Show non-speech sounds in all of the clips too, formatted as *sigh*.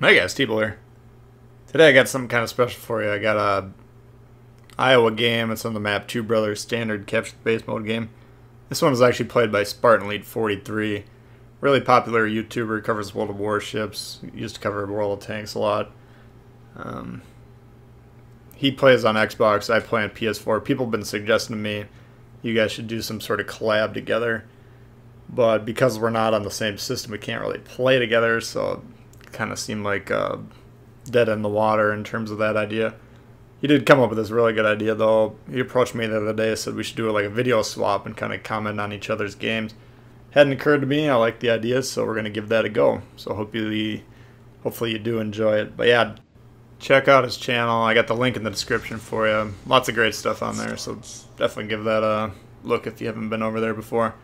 Hey guys, t here. Today I got something kind of special for you. I got a Iowa game. It's on the map Two Brothers Standard Capture Base Mode game. This one was actually played by Spartan Elite 43. Really popular YouTuber, covers World of Warships. Used to cover World of Tanks a lot. Um, he plays on Xbox, I play on PS4. People have been suggesting to me you guys should do some sort of collab together. But because we're not on the same system, we can't really play together, so kind of seemed like uh, dead in the water in terms of that idea. He did come up with this really good idea, though. He approached me the other day, said we should do like a video swap and kind of comment on each other's games. Hadn't occurred to me. I like the idea, so we're gonna give that a go. So hopefully, hopefully you do enjoy it. But yeah, check out his channel. I got the link in the description for you. Lots of great stuff on there, so definitely give that a look if you haven't been over there before.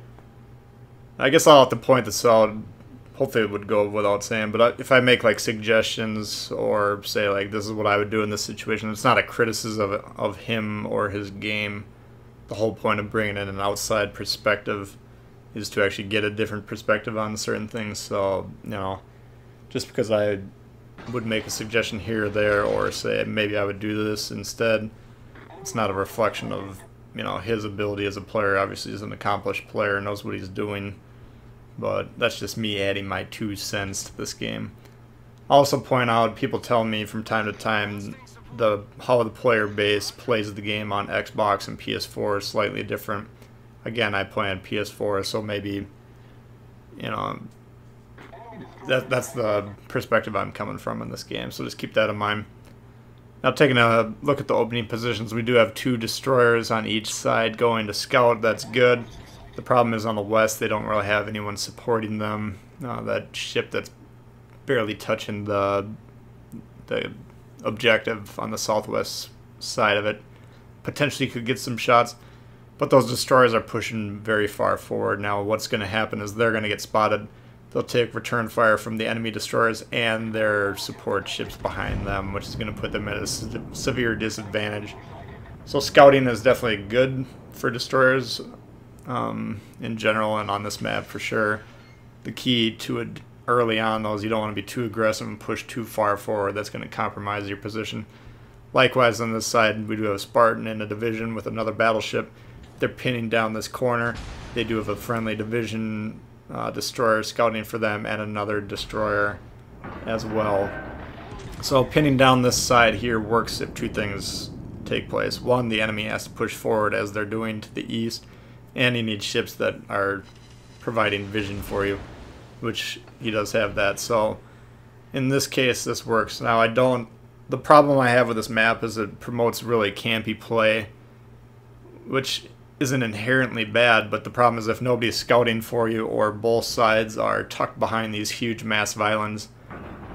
I guess I'll have to point this out hopefully it would go without saying, but if I make like suggestions or say like this is what I would do in this situation, it's not a criticism of, of him or his game. The whole point of bringing in an outside perspective is to actually get a different perspective on certain things. So, you know, just because I would make a suggestion here or there or say maybe I would do this instead, it's not a reflection of, you know, his ability as a player. Obviously, he's an accomplished player, knows what he's doing but that's just me adding my two cents to this game. I'll also point out, people tell me from time to time the how the player base plays the game on Xbox and PS4 is slightly different. Again, I play on PS4, so maybe, you know, that that's the perspective I'm coming from in this game. So just keep that in mind. Now, taking a look at the opening positions, we do have two destroyers on each side going to scout. That's good. The problem is on the west, they don't really have anyone supporting them. Uh, that ship that's barely touching the the objective on the southwest side of it potentially could get some shots, but those destroyers are pushing very far forward. Now, what's going to happen is they're going to get spotted. They'll take return fire from the enemy destroyers and their support ships behind them, which is going to put them at a severe disadvantage. So scouting is definitely good for destroyers um, in general and on this map for sure. The key to it early on though is you don't want to be too aggressive and push too far forward. That's going to compromise your position. Likewise on this side we do have a Spartan in a division with another battleship. They're pinning down this corner. They do have a friendly division uh, destroyer scouting for them and another destroyer as well. So pinning down this side here works if two things take place. One, the enemy has to push forward as they're doing to the east and he needs ships that are providing vision for you, which he does have that. So in this case, this works. Now I don't. The problem I have with this map is it promotes really campy play, which isn't inherently bad, but the problem is if nobody's scouting for you or both sides are tucked behind these huge mass islands,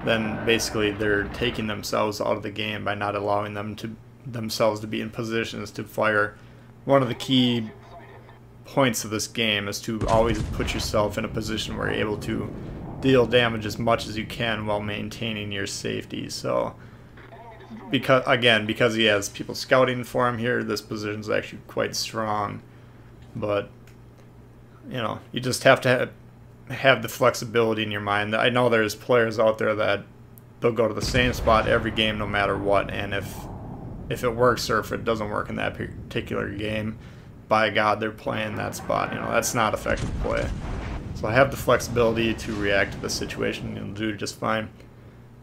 then basically they're taking themselves out of the game by not allowing them to themselves to be in positions to fire. One of the key points of this game is to always put yourself in a position where you're able to deal damage as much as you can while maintaining your safety. So, because again, because he has people scouting for him here, this position is actually quite strong. But you know, you just have to have, have the flexibility in your mind. I know there's players out there that they'll go to the same spot every game, no matter what, and if if it works or if it doesn't work in that particular game, by God they're playing that spot. You know, that's not effective play. So I have the flexibility to react to the situation and do just fine.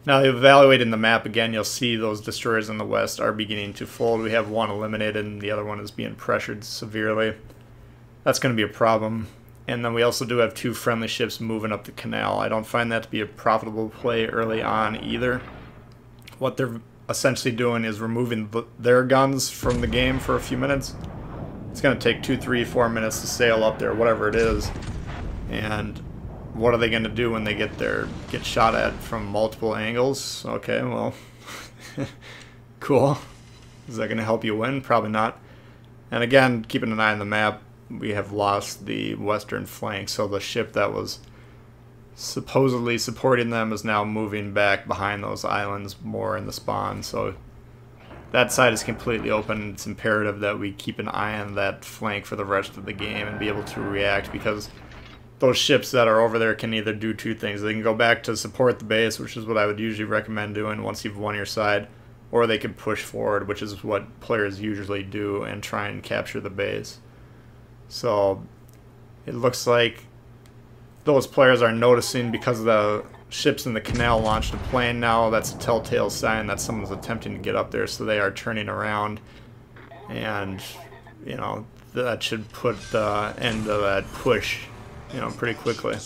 Now evaluating the map again, you'll see those destroyers in the west are beginning to fold. We have one eliminated and the other one is being pressured severely. That's going to be a problem. And then we also do have two friendly ships moving up the canal. I don't find that to be a profitable play early on either. What they're essentially doing is removing their guns from the game for a few minutes it's going to take two, three, four minutes to sail up there, whatever it is. And what are they going to do when they get there? Get shot at from multiple angles? Okay, well, *laughs* cool. Is that going to help you win? Probably not. And again, keeping an eye on the map, we have lost the western flank, so the ship that was supposedly supporting them is now moving back behind those islands more in the spawn, so that side is completely open. It's imperative that we keep an eye on that flank for the rest of the game and be able to react because those ships that are over there can either do two things. They can go back to support the base, which is what I would usually recommend doing once you've won your side, or they could push forward, which is what players usually do, and try and capture the base. So it looks like those players are noticing because of the ships in the canal launched a plane now. That's a telltale sign that someone's attempting to get up there, so they are turning around. And, you know, that should put the end of that push, you know, pretty quickly.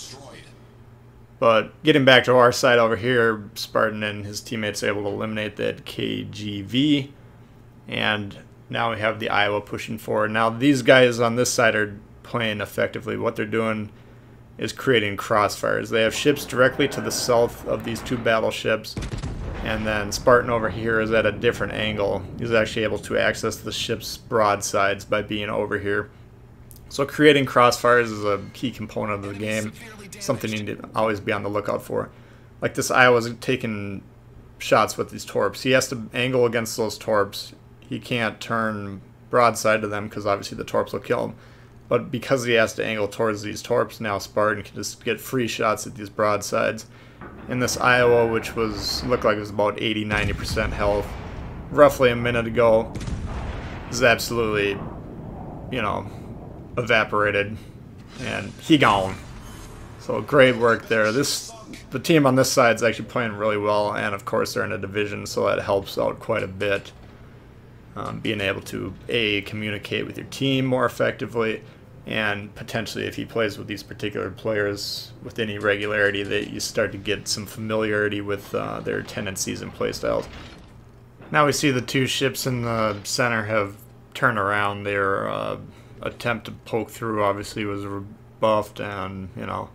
But getting back to our side over here, Spartan and his teammates able to eliminate that KGV. And now we have the Iowa pushing forward. Now these guys on this side are playing effectively. What they're doing is creating crossfires. They have ships directly to the south of these two battleships, and then Spartan over here is at a different angle. He's actually able to access the ship's broadsides by being over here. So creating crossfires is a key component of the game, something you need to always be on the lookout for. Like this Iowa's taking shots with these torps. He has to angle against those torps. He can't turn broadside to them because obviously the torps will kill him. But because he has to angle towards these torps now, Spartan can just get free shots at these broadsides. In this Iowa, which was looked like it was about 80-90% health, roughly a minute ago, is absolutely, you know, evaporated, and he gone. So great work there. This the team on this side is actually playing really well, and of course they're in a division, so that helps out quite a bit. Um, being able to a communicate with your team more effectively, and potentially if he plays with these particular players with any regularity that you start to get some familiarity with uh, their tendencies and playstyles. Now we see the two ships in the center have turned around. Their uh, attempt to poke through obviously was rebuffed and, you know,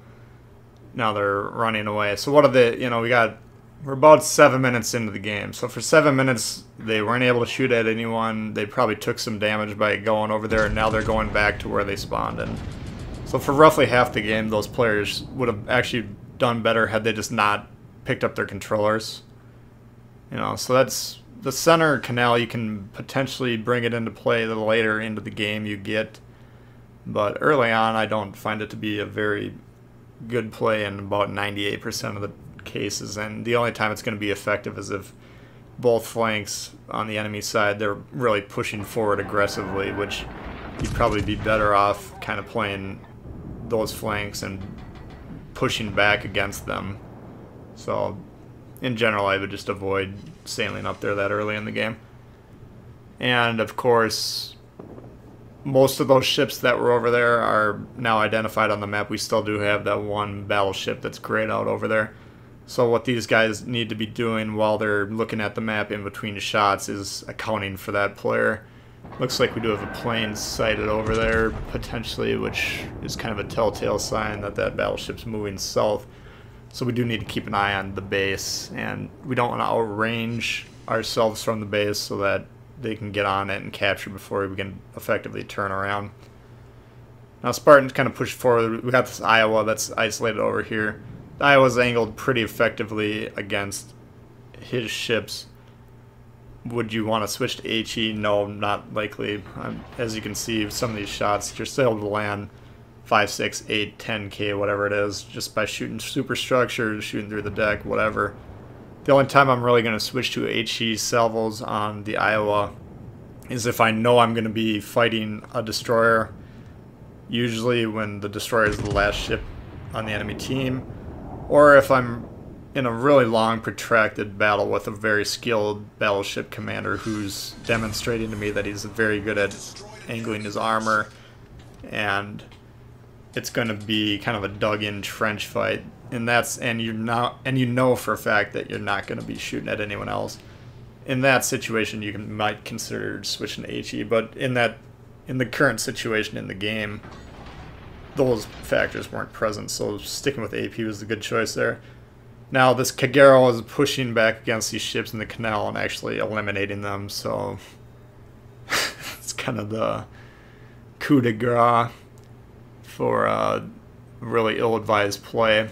now they're running away. So what are the, you know, we got we're about seven minutes into the game. So for seven minutes, they weren't able to shoot at anyone. They probably took some damage by going over there, and now they're going back to where they spawned. And so for roughly half the game, those players would have actually done better had they just not picked up their controllers. You know, so that's the center canal. You can potentially bring it into play the later into the game you get, but early on, I don't find it to be a very good play in about 98% of the cases, and the only time it's going to be effective is if both flanks on the enemy side they're really pushing forward aggressively, which you'd probably be better off kind of playing those flanks and pushing back against them. So, in general, I would just avoid sailing up there that early in the game. And of course, most of those ships that were over there are now identified on the map. We still do have that one battleship that's grayed out over there. So what these guys need to be doing while they're looking at the map in between shots is accounting for that player. Looks like we do have a plane sighted over there, potentially, which is kind of a telltale sign that that battleship's moving south. So we do need to keep an eye on the base, and we don't want to outrange ourselves from the base so that they can get on it and capture before we can effectively turn around. Now Spartans kind of push forward. We got this Iowa that's isolated over here. Iowa's angled pretty effectively against his ships. Would you want to switch to HE? No, not likely. As you can see, some of these shots, you're still able to land 5, 6, 8, 10k, whatever it is, just by shooting superstructures, shooting through the deck, whatever. The only time I'm really going to switch to HE salvos on the Iowa is if I know I'm going to be fighting a destroyer. Usually when the destroyer is the last ship on the enemy team or if I'm in a really long, protracted battle with a very skilled battleship commander who's demonstrating to me that he's very good at angling his armor, and it's going to be kind of a dug-in trench fight, and that's and you're not and you know for a fact that you're not going to be shooting at anyone else. In that situation, you can, might consider switching to HE, but in that in the current situation in the game, those factors weren't present, so sticking with AP was the good choice there. Now, this Kagero is pushing back against these ships in the canal and actually eliminating them, so *laughs* it's kind of the coup de grace for a really ill-advised play.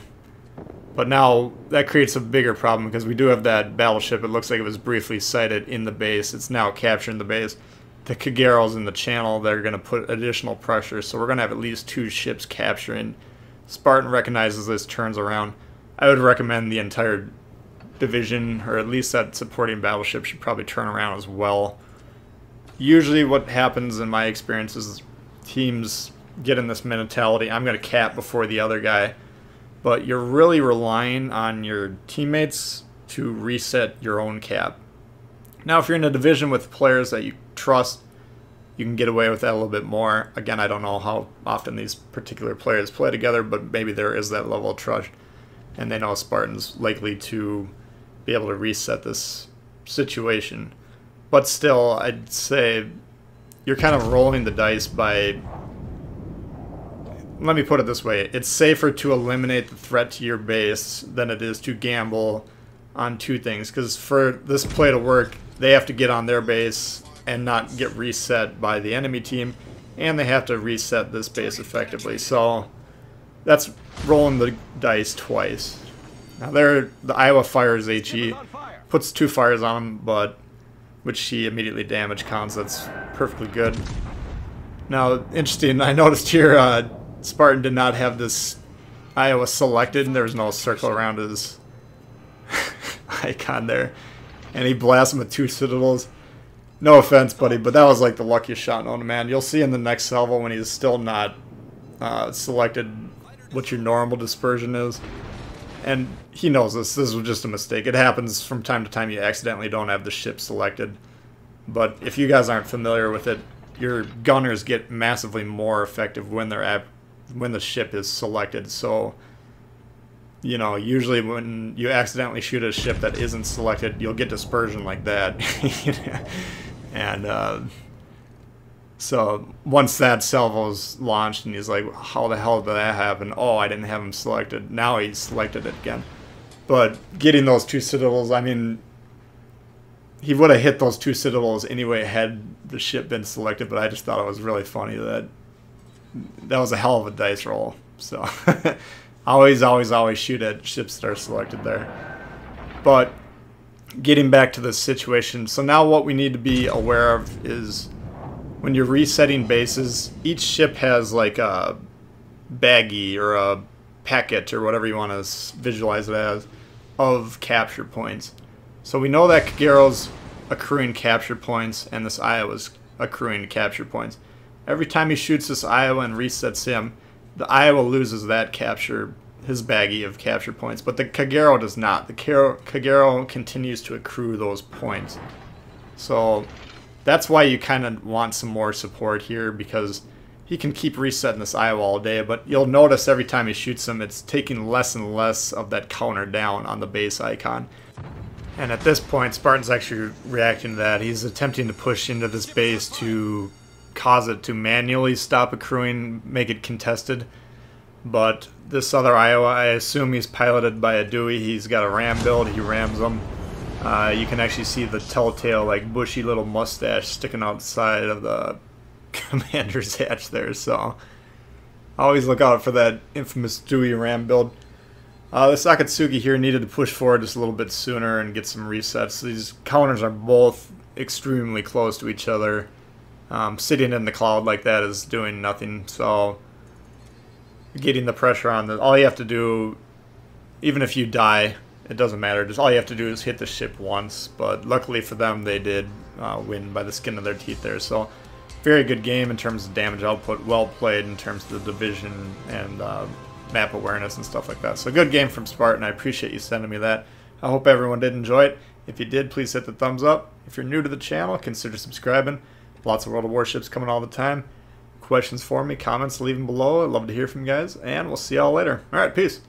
But now that creates a bigger problem because we do have that battleship. It looks like it was briefly sighted in the base. It's now capturing the base the Kageros in the channel, they're going to put additional pressure. So we're going to have at least two ships capturing Spartan recognizes this, turns around. I would recommend the entire division, or at least that supporting battleship, should probably turn around as well. Usually, what happens in my experience is teams get in this mentality I'm going to cap before the other guy, but you're really relying on your teammates to reset your own cap. Now, if you're in a division with players that you trust, you can get away with that a little bit more. Again, I don't know how often these particular players play together, but maybe there is that level of trust, and they know Spartan's likely to be able to reset this situation. But still, I'd say you're kind of rolling the dice by. Let me put it this way it's safer to eliminate the threat to your base than it is to gamble on two things. Because for this play to work, they have to get on their base and not get reset by the enemy team, and they have to reset this base effectively. So that's rolling the dice twice. Now there, the Iowa fires HE, puts two fires on him, but which he immediately damage cons. That's perfectly good. Now, interesting, I noticed here uh, Spartan did not have this Iowa selected, and there was no circle around his *laughs* icon there. And he blasts him with two citadels. No offense, buddy, but that was like the luckiest shot known to man. You'll see in the next salvo when he's still not uh, selected what your normal dispersion is. And he knows this. This was just a mistake. It happens from time to time you accidentally don't have the ship selected. But if you guys aren't familiar with it, your gunners get massively more effective when they're at when the ship is selected. So you know, usually when you accidentally shoot a ship that isn't selected, you'll get dispersion like that. *laughs* and uh, so once that salvo's launched and he's like, how the hell did that happen? Oh, I didn't have him selected. Now he's selected it again. But getting those two citadels, I mean, he would have hit those two citadels anyway had the ship been selected, but I just thought it was really funny that that was a hell of a dice roll. So *laughs* always, always, always shoot at ships that are selected there. But getting back to the situation, so now what we need to be aware of is when you're resetting bases, each ship has like a baggie or a packet or whatever you want to visualize it as of capture points. So we know that Kagero's accruing capture points and this Iowa's accruing capture points. Every time he shoots this Iowa and resets him, the Iowa loses that capture, his baggie of capture points, but the Kagero does not. The Kagero continues to accrue those points. So that's why you kind of want some more support here because he can keep resetting this Iowa all day, but you'll notice every time he shoots him, it's taking less and less of that counter down on the base icon. And at this point, Spartan's actually reacting to that. He's attempting to push into this base to cause it to manually stop accruing, make it contested. But this other Iowa, I assume he's piloted by a Dewey. He's got a ram build. He rams them. Uh, you can actually see the telltale, like, bushy little mustache sticking outside of the *laughs* commander's hatch there. So always look out for that infamous Dewey ram build. Uh, the Akatsuki here needed to push forward just a little bit sooner and get some resets. These counters are both extremely close to each other. Um, sitting in the cloud like that is doing nothing. So getting the pressure on them. all you have to do, even if you die, it doesn't matter. Just all you have to do is hit the ship once. But luckily for them, they did uh, win by the skin of their teeth there. So very good game in terms of damage output. Well played in terms of the division and uh, map awareness and stuff like that. So good game from Spartan. I appreciate you sending me that. I hope everyone did enjoy it. If you did, please hit the thumbs up. If you're new to the channel, consider subscribing. Lots of World of Warships coming all the time. Questions for me, comments, leave them below. I'd love to hear from you guys, and we'll see y'all later. All right, peace.